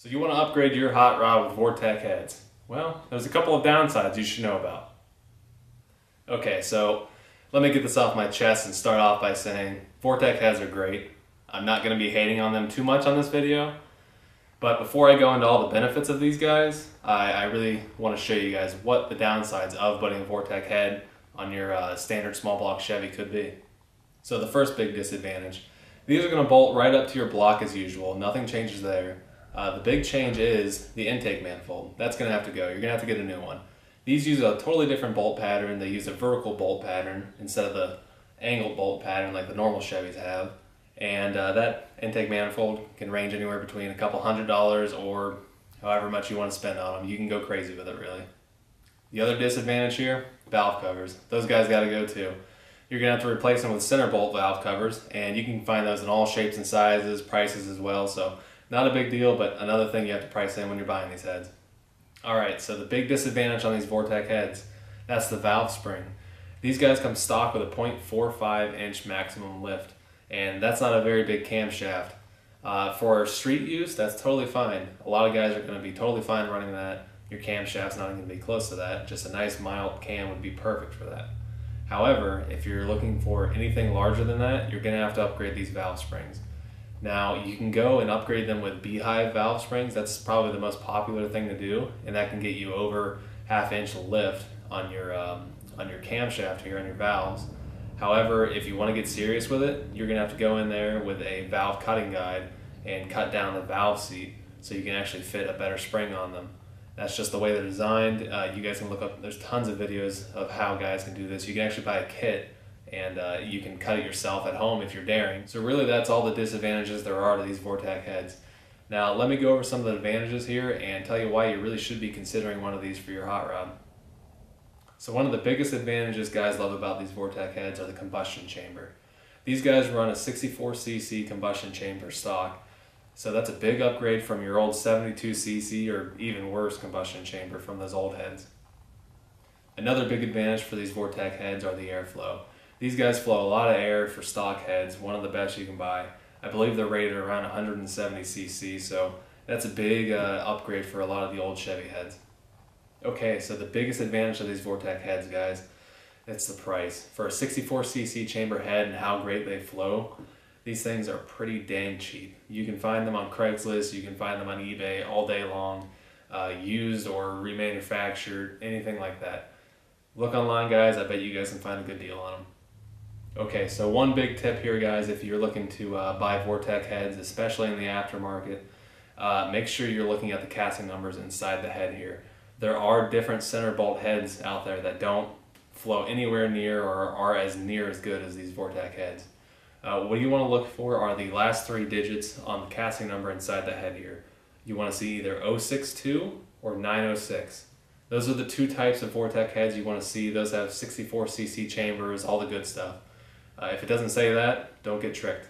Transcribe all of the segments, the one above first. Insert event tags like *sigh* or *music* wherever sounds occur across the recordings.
So you want to upgrade your hot rod with Vortec heads. Well, there's a couple of downsides you should know about. Okay, so let me get this off my chest and start off by saying Vortec heads are great. I'm not going to be hating on them too much on this video. But before I go into all the benefits of these guys, I, I really want to show you guys what the downsides of putting a Vortec head on your uh, standard small block Chevy could be. So the first big disadvantage, these are going to bolt right up to your block as usual. Nothing changes there. Uh, the big change is the intake manifold. That's going to have to go. You're going to have to get a new one. These use a totally different bolt pattern. They use a vertical bolt pattern instead of the angled bolt pattern like the normal Chevys have. And uh, that intake manifold can range anywhere between a couple hundred dollars or however much you want to spend on them. You can go crazy with it, really. The other disadvantage here, valve covers. Those guys got to go too. You're going to have to replace them with center bolt valve covers, and you can find those in all shapes and sizes, prices as well. So not a big deal, but another thing you have to price in when you're buying these heads. All right, so the big disadvantage on these Vortec heads, that's the valve spring. These guys come stock with a 0.45 inch maximum lift, and that's not a very big camshaft. Uh, for street use, that's totally fine. A lot of guys are going to be totally fine running that. Your camshaft's not going to be close to that. Just a nice mild cam would be perfect for that. However, if you're looking for anything larger than that, you're going to have to upgrade these valve springs. Now you can go and upgrade them with beehive valve springs. That's probably the most popular thing to do, and that can get you over half inch lift on your um, on your camshaft here on your valves. However, if you want to get serious with it, you're gonna have to go in there with a valve cutting guide and cut down the valve seat so you can actually fit a better spring on them. That's just the way they're designed. Uh, you guys can look up. There's tons of videos of how guys can do this. You can actually buy a kit and uh, you can cut it yourself at home if you're daring. So really that's all the disadvantages there are to these Vortec heads. Now let me go over some of the advantages here and tell you why you really should be considering one of these for your hot rod. So one of the biggest advantages guys love about these Vortec heads are the combustion chamber. These guys run a 64cc combustion chamber stock, so that's a big upgrade from your old 72cc or even worse combustion chamber from those old heads. Another big advantage for these Vortec heads are the airflow. These guys flow a lot of air for stock heads, one of the best you can buy. I believe they're rated around 170 cc, so that's a big uh, upgrade for a lot of the old Chevy heads. Okay, so the biggest advantage of these Vortec heads, guys, it's the price. For a 64cc chamber head and how great they flow, these things are pretty dang cheap. You can find them on Craigslist, you can find them on eBay all day long, uh, used or remanufactured, anything like that. Look online, guys. I bet you guys can find a good deal on them. Okay, so one big tip here, guys, if you're looking to uh, buy Vortec heads, especially in the aftermarket, uh, make sure you're looking at the casting numbers inside the head here. There are different center bolt heads out there that don't flow anywhere near or are as near as good as these Vortec heads. Uh, what you want to look for are the last three digits on the casting number inside the head here. You want to see either 062 or 906. Those are the two types of Vortec heads you want to see. Those have 64cc chambers, all the good stuff. Uh, if it doesn't say that, don't get tricked.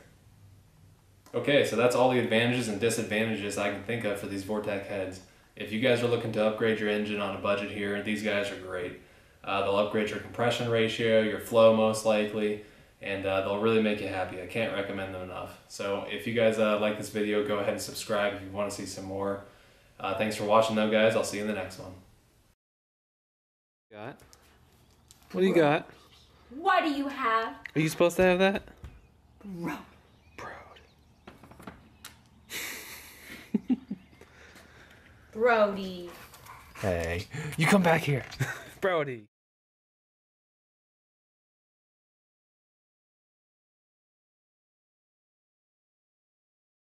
Okay, so that's all the advantages and disadvantages I can think of for these Vortec heads. If you guys are looking to upgrade your engine on a budget here, these guys are great. Uh, they'll upgrade your compression ratio, your flow most likely, and uh, they'll really make you happy. I can't recommend them enough. So if you guys uh, like this video, go ahead and subscribe if you want to see some more. Uh, thanks for watching though, guys. I'll see you in the next one. Got? What do you got? What do you have? Are you supposed to have that? Bro. Brody. Hey, you come back here. *laughs* Brody.